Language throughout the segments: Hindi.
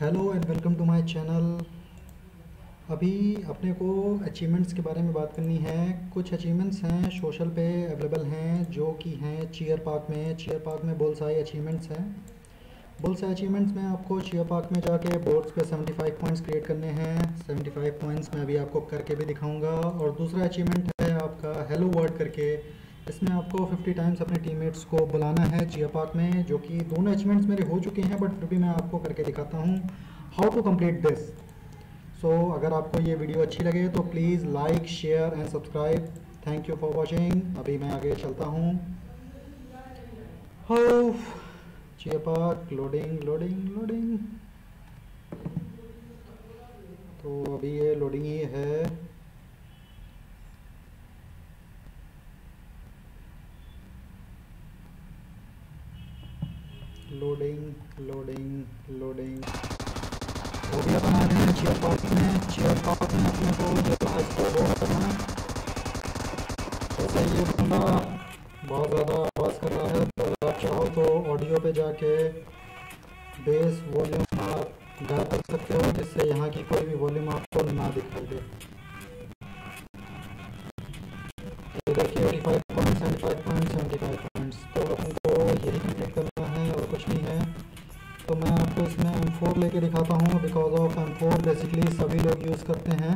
Hello and welcome to my channel अभी अपने को अचीवमेंट्स के बारे में बात करनी है। कुछ अचीवमेंट्स हैं सोशल पे अवेलेबल हैं, जो कि हैं चीयर पार्क में। चीयर पार्क में बहुत सारे अचीवमेंट्स हैं। बहुत सारे अचीवमेंट्स में आपको चीयर पार्क में जाके बोर्ड्स पे 75 पॉइंट्स क्रिएट करने हैं। 75 पॉइंट्स मैं अभी आपको करके भी दिखाऊँगा। और दूसरा अचीवमेंट है आपका हेलो वर्ड करके। इसमें आपको 50 टाइम्स अपने टीममेट्स को बुलाना है चिया पार्क में, जो कि दोनों अचीवमेंट्स मेरे हो चुके हैं बट अभी मैं आपको करके दिखाता हूँ how to complete this so अगर आपको ये वीडियो अच्छी लगे तो please like share and subscribe thank you for watching अभी मैं आगे चलता हूँ। Chia park loading loading loading तो अभी ये लोडिंग ही है। लोडिंग लोडिंग लोडिंग हो गया बना रहे हैं चेयर पार्क में चेयर पार्क में अपने को जो है करना है। जैसे ये बंदा बहुत ज़्यादा आवाज़ कर रहा है तो आप चाहो तो ऑडियो पे जाके बेस वॉल्यूम आप गा कर सकते हो, जिससे यहाँ की कोई भी वॉल्यूम आपको ना दिखाई दे। देखिए eighty five point seventy five point seventy five four लेके दिखाता हूँ बिकॉज़ ऑफ़ M4 बेसिकली सभी लोग यूज़ करते हैं।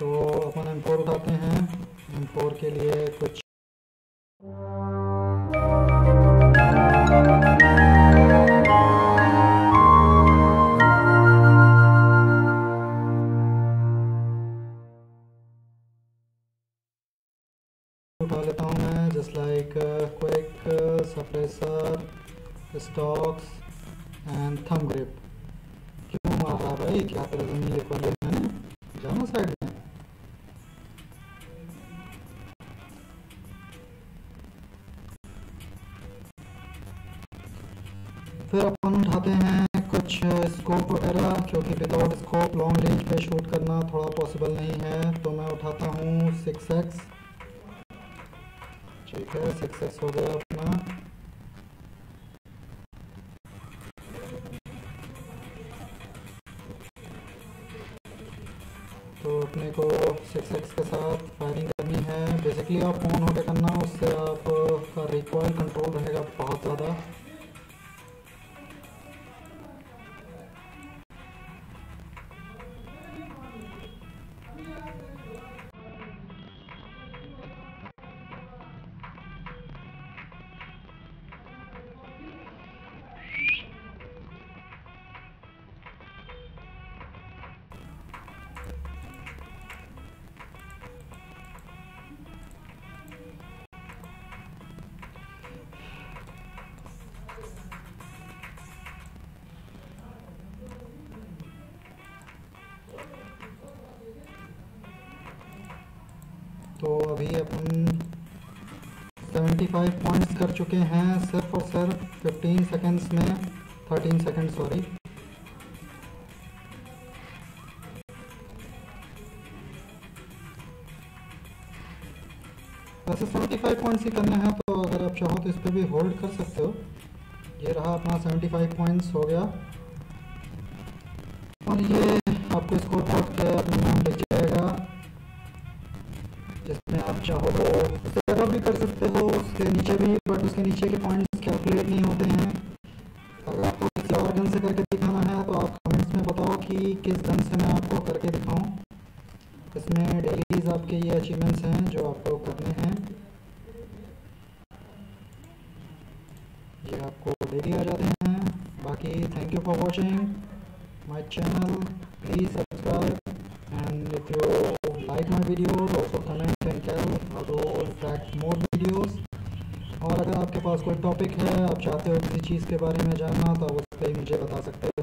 तो अपन M4 उठाते हैं। M4 के लिए कुछ उठा लेता हूँ मैं just like quick suppressor and thumb grip क्यों मार रहा भाई क्या तेरे ज़मीन लिख वाले मैंने जाना साइड में फिर अपन उठाते हैं कुछ स्कोप वगैरह क्योंकि विदाउट स्कोप लॉन्ग रेंज पे शूट करना थोड़ा पॉसिबल नहीं है। तो मैं उठाता हूँ सिक्स एक्स ठीक है सिक्स एक्स हो गया अपना। तो अपने को सिक्स एक्स के साथ फायरिंग करनी है। बेसिकली आप फ़ोन होकर करना, उससे आप रिकॉयल कंट्रोल रहेगा बहुत ज़्यादा। तो अभी अपन 75 पॉइंट्स कर चुके हैं सिर्फ़ और सिर्फ़ 15 सेकंड्स में 13 सेकंड सॉरी वैसे 75 पॉइंट्स ही करने हैं तो अगर आप चाहो तो इस पर भी होल्ड कर सकते हो। ये रहा अपना 75 पॉइंट्स हो गया। और ये आपको स्कोर बोर्ड चाहो तो ज़्यादा भी कर सकते हो, उसके नीचे भी बट उसके नीचे के पॉइंट्स कैलकुलेट नहीं होते हैं। अगर आपको किसी और गन से करके दिखाना है तो आप कमेंट्स में बताओ कि किस गन से मैं आपको करके दिखाऊँ। इसमें डेलीज आपके ये अचीवमेंट्स हैं, जो आपको करने हैं। ये आपको डेली आ जाते हैं। बाकी thank you for watching my channel please other in fact, more videos. और अगर आपके पास कोई टॉपिक है, आप चाहते हो किसी चीज़ के बारे में जानना तो आप उस पर मुझे बता सकते हो।